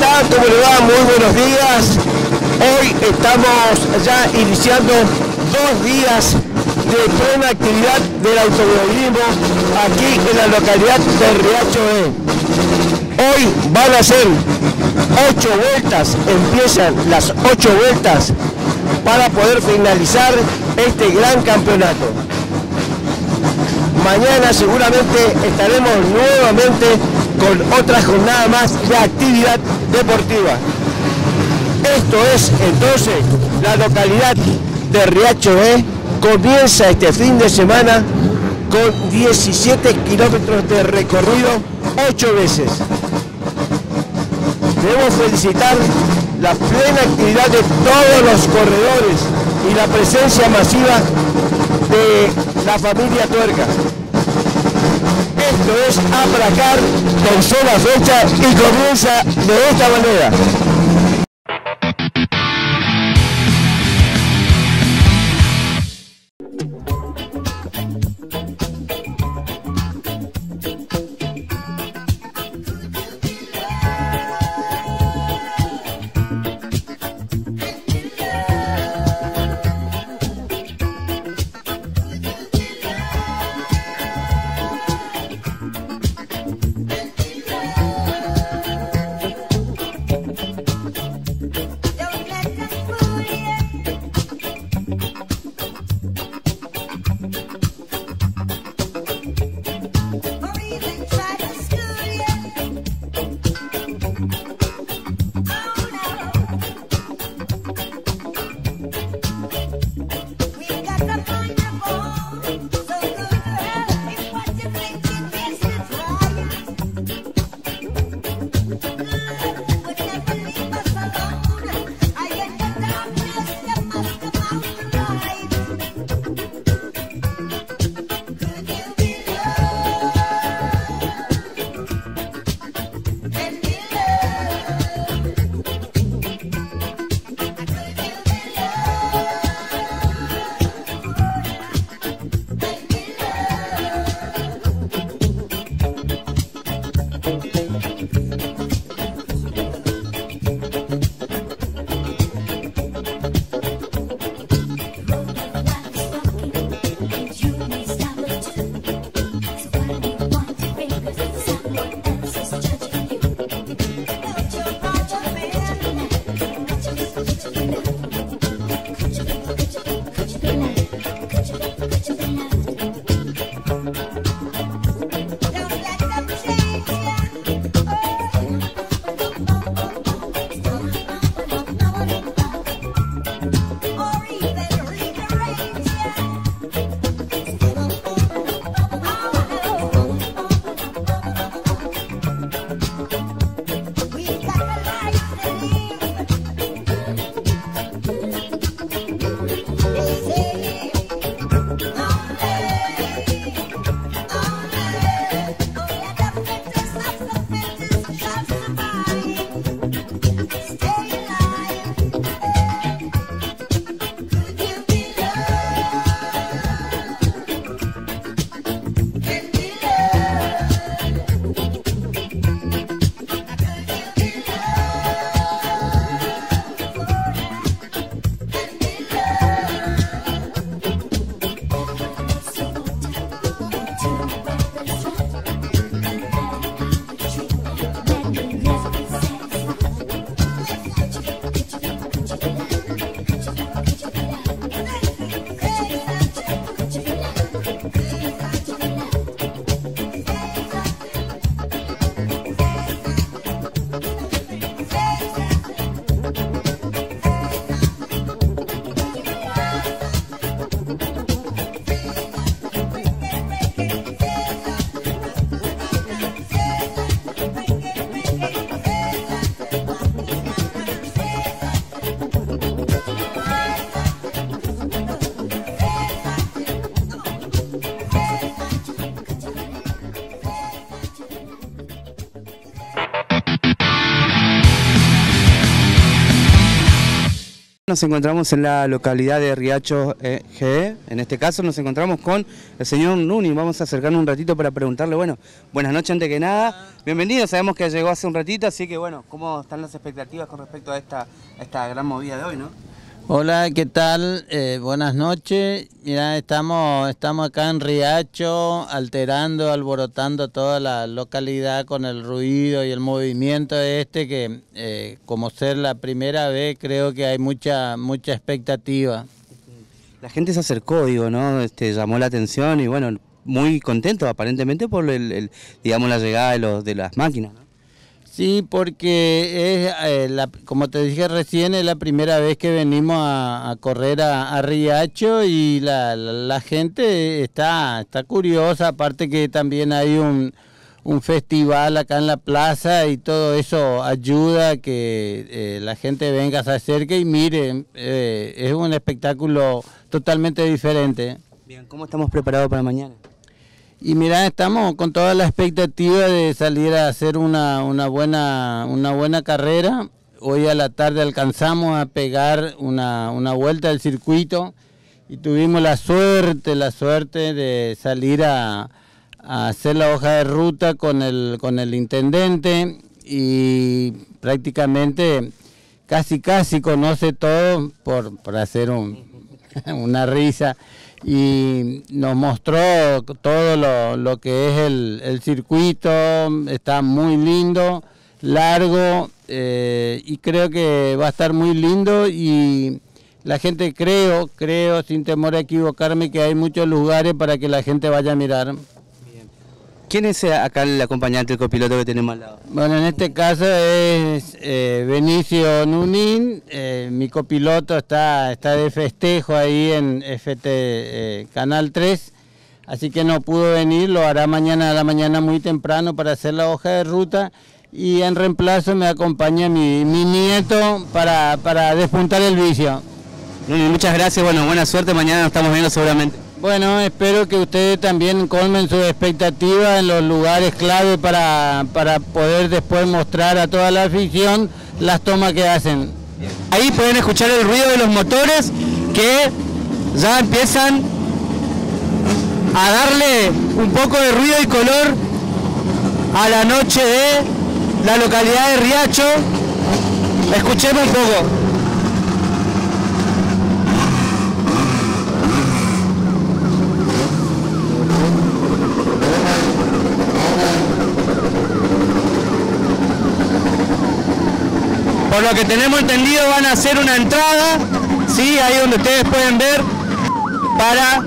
¿Cómo? Muy buenos días. Hoy estamos ya iniciando dos días de plena actividad del automovilismo aquí en la localidad de Riacho E. Hoy van a ser ocho vueltas, empiezan las ocho vueltas para poder finalizar este gran campeonato. Mañana seguramente estaremos nuevamente con otra jornada más de actividad deportiva. Esto es entonces la localidad de Riacho E. Comienza este fin de semana con 17 kilómetros de recorrido, 8 veces. Debemos felicitar la plena actividad de todos los corredores y la presencia masiva de la familia Tuerca. Esto es Aplacar, tercera fecha y comienza de esta manera. Nos encontramos en la localidad de Riacho eh, GE, en este caso nos encontramos con el señor Nuni, vamos a acercarnos un ratito para preguntarle, bueno, buenas noches antes que nada, bienvenido, sabemos que llegó hace un ratito, así que bueno, ¿cómo están las expectativas con respecto a esta, a esta gran movida de hoy, no? Hola, ¿qué tal? Eh, buenas noches. Mira, estamos, estamos acá en Riacho, alterando, alborotando toda la localidad con el ruido y el movimiento de este, que eh, como ser la primera vez, creo que hay mucha, mucha expectativa. La gente se acercó, digo, ¿no? Este, llamó la atención y bueno, muy contento aparentemente por el, digamos, la llegada de, los, de las máquinas. Sí, porque es, eh, como te dije recién, es la primera vez que venimos a, correr a, Riacho y la, gente está, está curiosa, aparte que también hay un, festival acá en la plaza y todo eso ayuda a que eh, la gente venga, se acerque y mire, eh, es un espectáculo totalmente diferente. Bien, ¿cómo estamos preparados para mañana? Y mira, estamos con toda la expectativa de salir a hacer una, buena, una buena carrera. Hoy a la tarde alcanzamos a pegar una, vuelta al circuito y tuvimos la suerte, la suerte de salir a, hacer la hoja de ruta con el, con el intendente y prácticamente casi casi conoce todo por, por hacer un, una risa y nos mostró todo lo, que es el, circuito, está muy lindo, largo eh, y creo que va a estar muy lindo y la gente creo, creo sin temor a equivocarme que hay muchos lugares para que la gente vaya a mirar. ¿Quién es acá el acompañante, el copiloto que tenemos al lado? Bueno, en este caso es eh, Benicio Nunín, eh, mi copiloto está, está de festejo ahí en FT eh, Canal 3, así que no pudo venir, lo hará mañana a la mañana muy temprano para hacer la hoja de ruta y en reemplazo me acompaña mi, nieto para, para despuntar el vicio. Muchas gracias, bueno, buena suerte, mañana nos estamos viendo seguramente. Bueno, espero que ustedes también colmen sus expectativas en los lugares clave para, poder después mostrar a toda la afición las tomas que hacen. Ahí pueden escuchar el ruido de los motores que ya empiezan a darle un poco de ruido y color a la noche de la localidad de Riacho. Escuchemos un poco. Por lo que tenemos entendido van a hacer una entrada, ¿sí? ahí donde ustedes pueden ver, para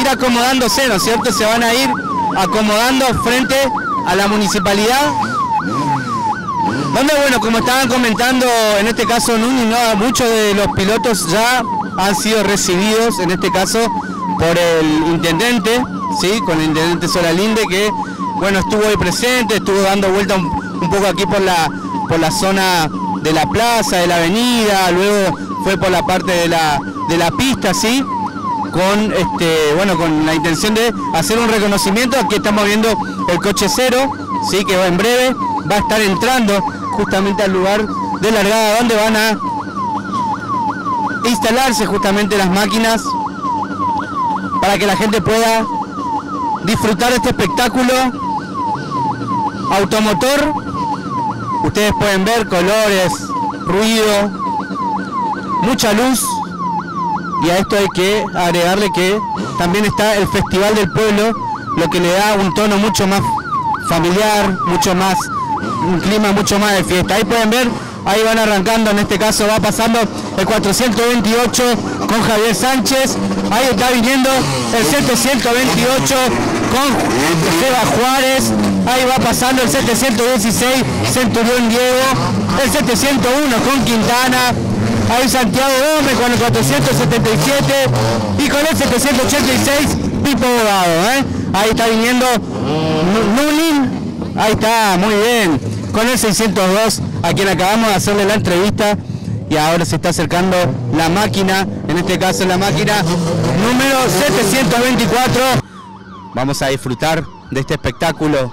ir acomodándose, ¿no es cierto? Se van a ir acomodando frente a la municipalidad. Donde, bueno, como estaban comentando, en este caso Nuni, ¿no? muchos de los pilotos ya han sido recibidos, en este caso, por el intendente, ¿sí? con el intendente Solalinde, que bueno, estuvo ahí presente, estuvo dando vuelta un, un poco aquí por la, por la zona de la plaza, de la avenida, luego fue por la parte de la, de la pista, ¿sí? Con, este, bueno, con la intención de hacer un reconocimiento. Aquí estamos viendo el coche cero, ¿sí? que va en breve va a estar entrando justamente al lugar de largada donde van a instalarse justamente las máquinas para que la gente pueda disfrutar de este espectáculo automotor Ustedes pueden ver colores, ruido, mucha luz. Y a esto hay que agregarle que también está el Festival del Pueblo, lo que le da un tono mucho más familiar, mucho más, un clima mucho más de fiesta. Ahí pueden ver, ahí van arrancando, en este caso va pasando el 428 con Javier Sánchez, ahí está viniendo el 728 con Seba Juárez, ahí va pasando el 716 Centurión Diego, el 701 con Quintana, ahí Santiago Gómez con el 477 y con el 786 Pipo Bogado, ¿eh? ahí está viniendo Nulin, ahí está, muy bien, con el 602 a quien acabamos de hacerle la entrevista y ahora se está acercando la máquina, en este caso la máquina número 724 Vamos a disfrutar de este espectáculo